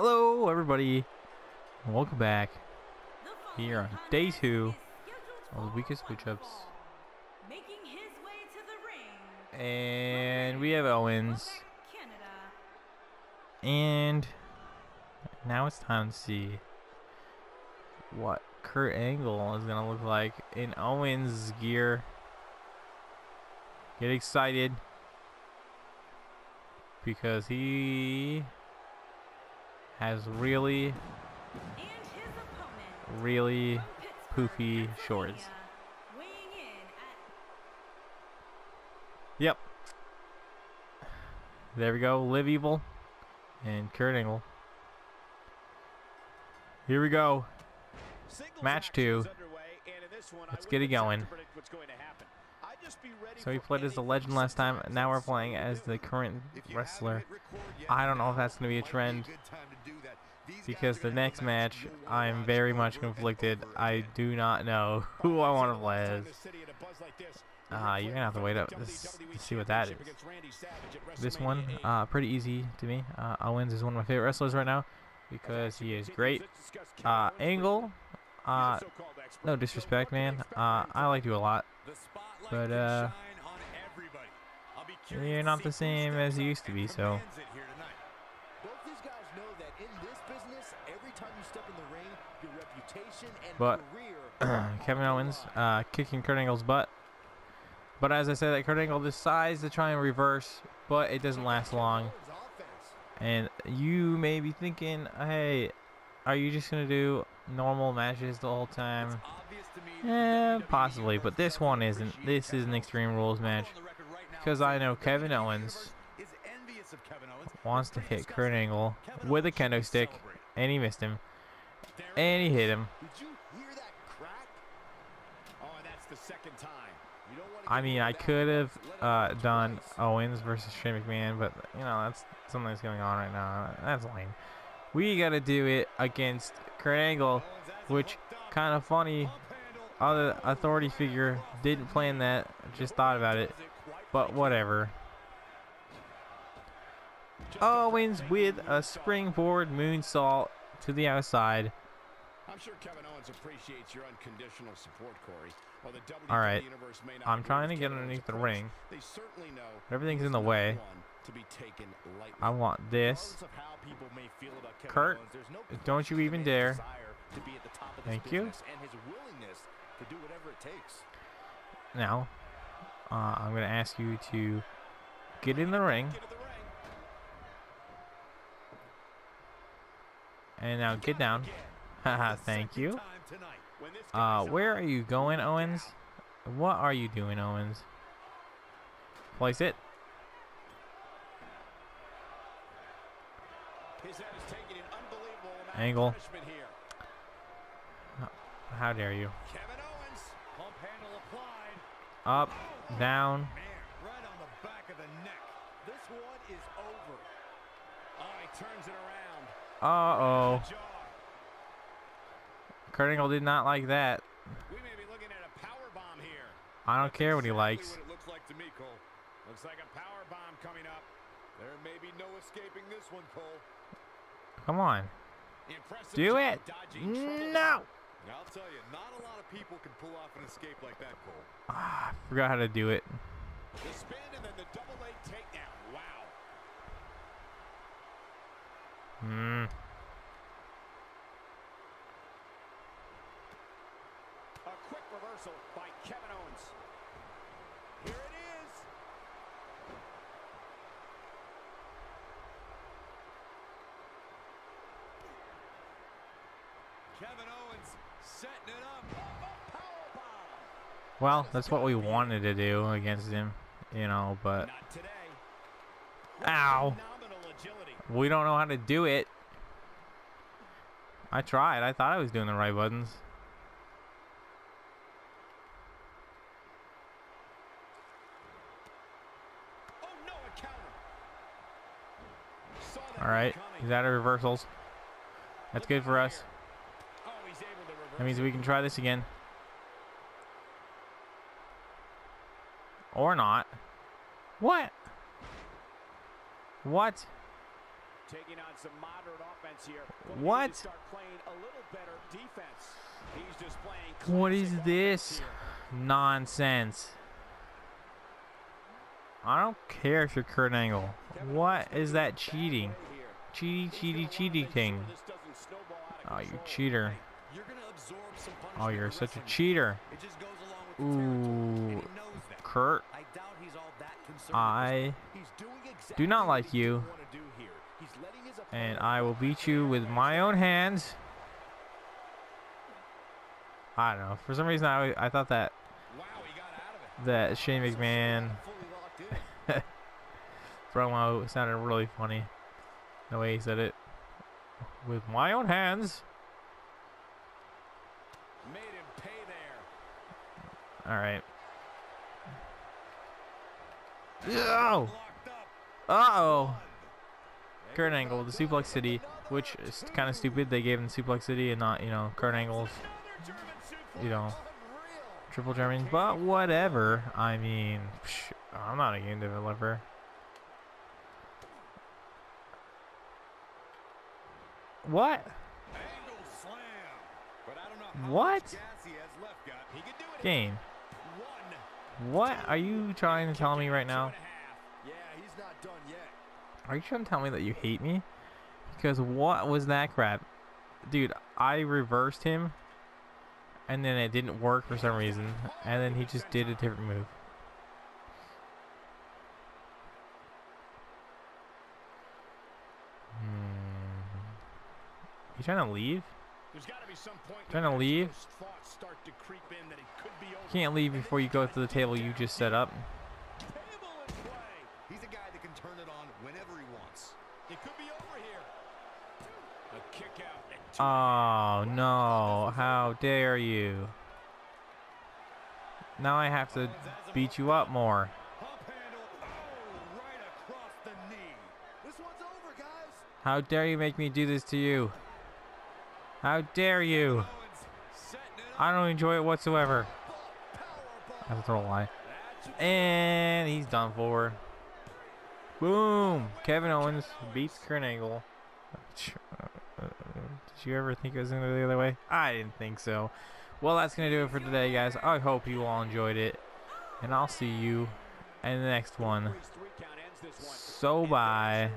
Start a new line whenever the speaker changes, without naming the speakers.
Hello, everybody. Welcome back here on day two of the weakest
the ring.
And we have Owens. And now it's time to see what Kurt Angle is going to look like in Owens gear. Get excited because he has really,
And his opponent.
really poofy shorts.
Pennsylvania, Weighing in at
Yep. There we go. Live Evil and Kurt Angle. Here we go. Match two. Let's get it going. So we played as the legend last time. Now we're playing as the current wrestler. I don't know if that's going to be a trend because the next match I'm very much conflicted. I do not know who I want to play as. Uh, you're gonna have to wait up to, to see what that is. This one, uh, pretty easy to me. Uh, Owens is one of my favorite wrestlers right now because he is great. Uh, Angle, uh, no disrespect, man. Uh, I like you a lot, but uh, you're not the same as you used to be. So But- Kevin Owens uh, kicking Kurt Angle's butt. But as I said, that Kurt Angle decides to try and reverse, but it doesn't last long. And you may be thinking, hey, are you just going to do normal matches the whole time? Eh, possibly, but this one isn't. This is an Extreme Rules match. Because I know Kevin Owens wants to hit Kurt Angle with a kendo stick, and he missed him, and he hit him. I mean, I could have uh, done Owens versus Shane McMahon, but you know that's something that's going on right now. That's lame. We got to do it against Kurt Angle, which kind of funny. Other authority figure didn't plan that. Just thought about it, but whatever. Owens with a springboard moonsault to the outside.
I'm sure Kevin Owens appreciates your unconditional support, Corey. While the WWE
All right.
universe may not
I'm trying to get underneath the ring.
They certainly know
Everything's in the way.
to be taken.
I want this.
Of how people may feel about Kevin
Kurt, don't you even dare.
to be at the top of
Thank you.
Business And his willingness to do whatever it takes.
Now, uh, I'm going to ask you to get in the ring.
Get to the.
And now get down. Haha, thank you.
Time tonight. When this
Uh, where are you going, Owens? What are you doing, Owens? Place it.
His head is taking an unbelievable amount
Angle.
of punishment here.
How dare you?
Kevin
Up, down.
Man, right on the back of the neck.
This one is over.
Oh, he turns it around.
Uh-oh.
Jaw.
Did not like that.
We may be looking at a power bomb here.
I don't care what he likes.
What looks like to me, Cole. Looks like a power bomb coming up. There may be no escaping this one, Cole.
Come on.
Impressive
Do it. No.
And I'll tell you, not a lot of people can pull off an escape like that, Cole.
Ah, forgot how to do it.
The spin and then the double leg takedown. Wow.
Hmm.
A quick reversal by Kevin Owens. Here it is. Kevin Owens setting it up. Oh,
well, that's what we wanted to do against him, you know, but Ow. We don't know how to do it. I tried. I thought I was doing the right buttons.
Oh no, a counter. Saw that
All right. He's out of reversals. That's good for us.
Oh, he's able to reverse
That means we can try this again. Or not. What? What?
taking on some moderate offense here. but we need to
What?
Start playing a little better defense. He's displaying
What is this? Nonsense. I don't care if you're Kurt Angle. What is that cheating? Cheaty, cheaty, cheaty thing. Oh, you cheater.
You're gonna absorb some
Oh, you're such a cheater.
It just goes along with the
Ooh.
he knows that.
Kurt,
I doubt he's all that concerned.
I
He's doing exactly
do not like you.
didn't wanna do here. He's letting his
and I will beat you with my own hands. I don't know. For some reason, I, I thought that
Wow, he got out of it.
that Shane McMahon
fully locked in.
promo sounded really funny. The way he said it. With my own hands.
Made him pay there.
All right. Oh. Uh oh. Kurt Angle, the Suplex City, which is kind of stupid. They gave him the Suplex City and not, you know, Kurt Angle's,
Another German suplex.
you know, triple German. But whatever. I mean, psh, I'm not a game developer. What?
Angle slam. But I don't know how
What?
much
What are you trying to tell me right now?
and a half.
Yeah, he's not done yet.
Are you trying to tell me that you hate me? Because what was that crap? Dude, I reversed him. And then it didn't work for some reason. And then he just did a different move. Hmm. You trying to leave?
There's got to be some point
Trying to leave?
start to creep in that it could be over.
Can't leave before you go to the table you just set up.
Table in play.
He's a guy that can turn it on whenever he wants.
It could be over here. A kick out. and two
Oh no, how dare you? Now I have to beat you up more.
Pump handle. Oh, right across the knee.
This one's over, guys.
How dare you make me do this to you? How dare you? I don't enjoy it whatsoever. That's a total lie. And he's done for. Boom! Kevin Owens beats Kurt Angle. Did you ever think it was going to go the other way? I didn't think so. Well, that's going to do it for today, guys. I hope you all enjoyed it. And I'll see you in the next
one.
So, bye.